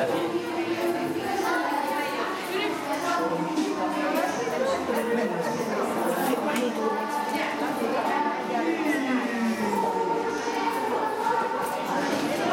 Amin.